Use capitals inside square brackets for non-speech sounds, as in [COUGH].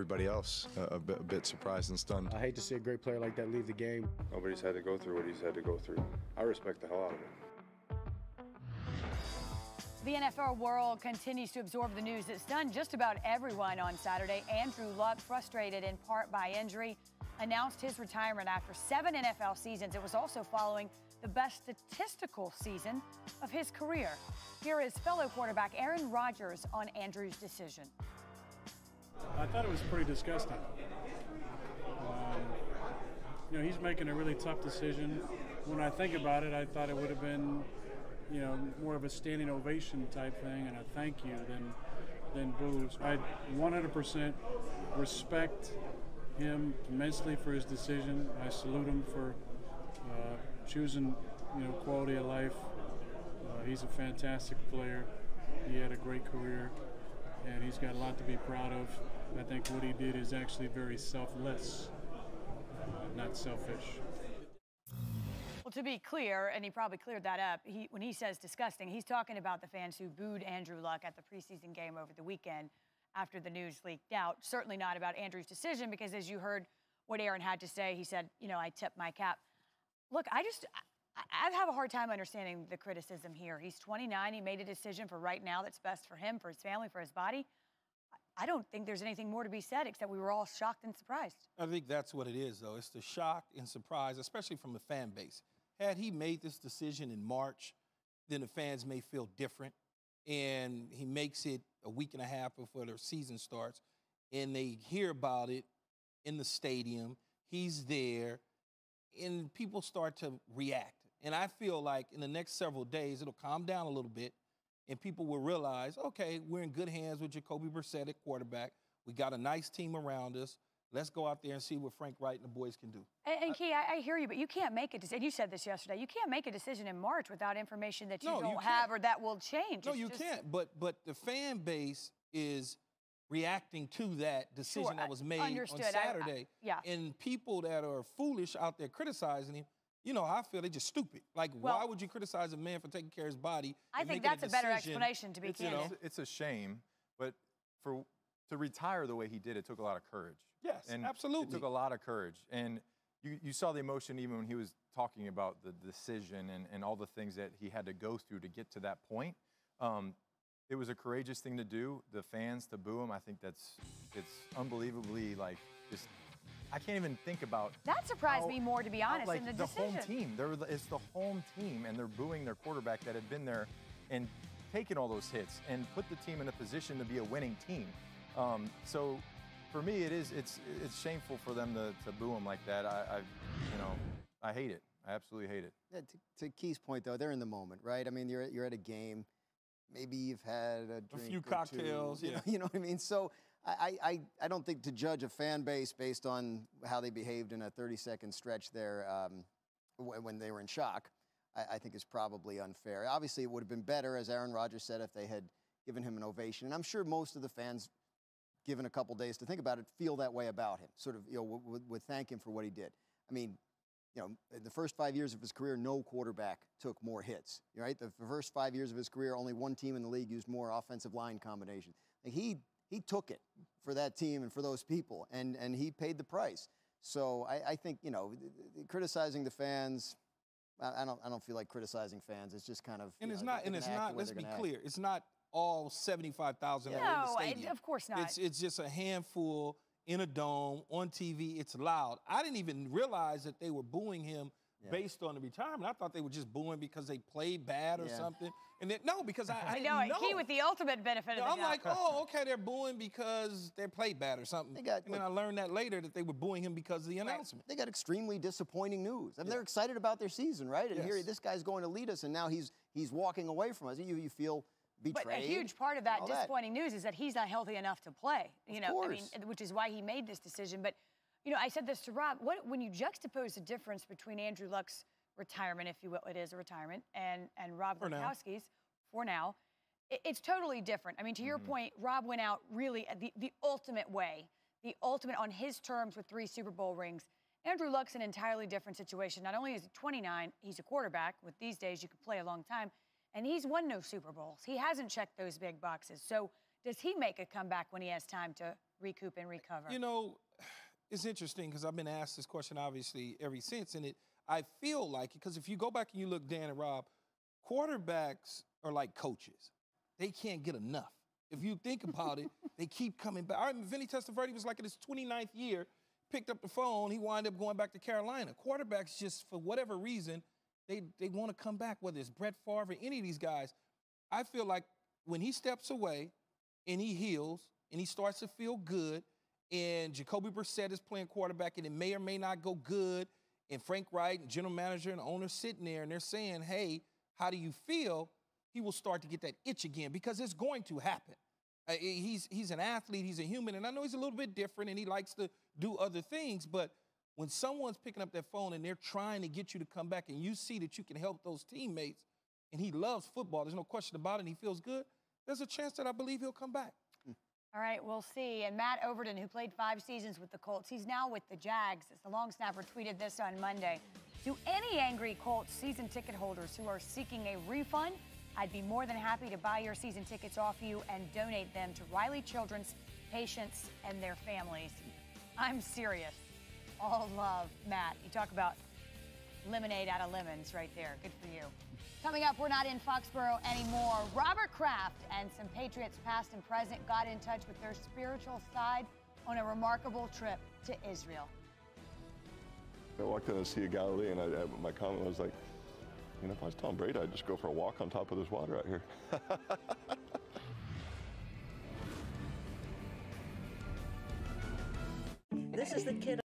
everybody else a, a, bit, a bit surprised and stunned. I hate to see a great player like that leave the game. Nobody's had to go through what he's had to go through. I respect the hell out of him. The NFL world continues to absorb the news that stunned just about everyone on Saturday. Andrew Luck, frustrated in part by injury, announced his retirement after seven NFL seasons. It was also following the best statistical season of his career. Here is fellow quarterback Aaron Rodgers on Andrew's decision. I thought it was pretty disgusting. Um, you know, he's making a really tough decision. When I think about it, I thought it would have been, you know, more of a standing ovation type thing and a thank you than than boos. I 100% respect him immensely for his decision. I salute him for uh, choosing, you know, quality of life. Uh, he's a fantastic player. He had a great career, and he's got a lot to be proud of. I think what he did is actually very selfless, not selfish. Well, to be clear, and he probably cleared that up, he, when he says disgusting, he's talking about the fans who booed Andrew Luck at the preseason game over the weekend after the news leaked out. Certainly not about Andrew's decision, because as you heard what Aaron had to say, he said, you know, I tip my cap. Look, I just, I, I have a hard time understanding the criticism here. He's 29. He made a decision for right now that's best for him, for his family, for his body. I don't think there's anything more to be said except we were all shocked and surprised. I think that's what it is, though. It's the shock and surprise, especially from the fan base. Had he made this decision in March, then the fans may feel different. And he makes it a week and a half before the season starts, and they hear about it in the stadium. He's there, and people start to react. And I feel like in the next several days, it'll calm down a little bit, and people will realize, okay, we're in good hands with Jacoby Brissett at quarterback. We got a nice team around us. Let's go out there and see what Frank Reich and the boys can do. And, and Key, I, I, hear you, but you can't make a decision. You said this yesterday. You can't make a decision in March without information that you no, don't you have or that will change. No, it's you just... can't. But but the fan base is reacting to that decision sure, that was made understood. on Saturday. I, yeah. And people that are foolish out there criticizing him, you know, I feel they're just stupid. Like, well, why would you criticize a man for taking care of his body? I think that's a, a, better explanation to be it's, candid. You know, it's a shame, but for to retire the way he did, it took a lot of courage. Yes, and absolutely. It took a lot of courage. And you, you saw the emotion even when he was talking about the decision and, and all the things that he had to go through to get to that point. Um, it was a courageous thing to do. The fans to boo him, I think that's it's unbelievably like just. I can't even think about. That surprised how, me more, to be honest, like in the, the decision. home team. They're, it's the home team, and they're booing their quarterback that had been there and taken all those hits and put the team in a position to be a winning team. Um, so for me, it is it's it's shameful for them to, to boo him like that. I, I you know I hate it. I absolutely hate it. Yeah, to, to, Key's point, though, they're in the moment, right? I mean, you're you're at a game. Maybe you've had a, a few cocktails. Two, yeah. you, know, you know what I mean. So I, I I don't think to judge a fan base based on how they behaved in a 30 second stretch there um, when they were in shock, I, I think is probably unfair. Obviously, it would have been better, as Aaron Rodgers said, if they had given him an ovation. And I'm sure most of the fans given a couple days to think about it, feel that way about him. Sort of, you know, would, would thank him for what he did. I mean, you know, in the first five years of his career, no quarterback took more hits. Right? The first five years of his career, only one team in the league used more offensive line combinations. He he took it for that team and for those people, and and he paid the price. So I, I think you know, criticizing the fans. I don't. I don't feel like criticizing fans. It's just kind of. And it's know, not. And it's not. Let's be clear. Act. It's not all 75,000 no, in the stadium. No, of course not. It's, it's just a handful in a dome on TV. It's loud. I didn't even realize that they were booing him yeah. based on the retirement. I thought they were just booing because they played bad or yeah. something. And then, no, because I, [LAUGHS] I, I know, know. He with the ultimate benefit no, of the I'm job. like, oh, okay, they're booing because they played bad or something. They got, and then I learned that later that they were booing him because of the announcement. They got extremely disappointing news. I mean, yeah. they're excited about their season, right? And yes. here, this guy's going to lead us, and now he's he's walking away from us. You, you feel betrayed. But a huge part of that disappointing that. news is that he's not healthy enough to play. You of know, course. I mean, which is why he made this decision. But you know, I said this to Rob. What when you juxtapose the difference between Andrew Luck's retirement, if you will, it is a retirement, and and Rob for Gronkowski's for now, it, it's totally different. I mean, to mm-hmm. your point, Rob went out really the the ultimate way, the ultimate on his terms with three Super Bowl rings. Andrew Luck's an entirely different situation. Not only is he 29, he's a quarterback. With these days, you could play a long time and he's won no Super Bowls. He hasn't checked those big boxes. So Does he make a comeback when he has time to recoup and recover? You know, it's interesting because I've been asked this question obviously ever since, and it I feel like it because if you go back and you look, Dan and Rob, quarterbacks are like coaches; they can't get enough. If you think about it, [LAUGHS] they keep coming back. I remember Vinny Testaverde was like in his 29th year, picked up the phone, he wound up going back to Carolina. Quarterbacks just for whatever reason, they they want to come back, whether it's Brett Favre or any of these guys. I feel like when he steps away and he heals and he starts to feel good, and Jacoby Brissett is playing quarterback and it may or may not go good, and Frank Reich general manager and owner sitting there and they're saying, hey, how do you feel? He will start to get that itch again because it's going to happen. Uh, he's, he's an athlete, he's a human, and I know he's a little bit different and he likes to do other things, but when someone's picking up that phone and they're trying to get you to come back and you see that you can help those teammates and he loves football, there's no question about it, and he feels good, there's a chance that I believe he'll come back. All right, we'll see. And Matt Overton, who played five seasons with the Colts, he's now with the Jags. As the long snapper tweeted this on Monday. To any angry Colts season ticket holders who are seeking a refund, I'd be more than happy to buy your season tickets off you and donate them to Riley Children's patients and their families. I'm serious. All love, Matt. You talk about lemonade out of lemons right there. Good for you. Coming up, we're not in Foxborough anymore. Robert Kraft and some Patriots past and present got in touch with their spiritual side on a remarkable trip to Israel. I walked in the Sea of Galilee, and I, I, my comment was like, you know, if I was Tom Brady, I'd just go for a walk on top of this water out here. [LAUGHS] this is the kid.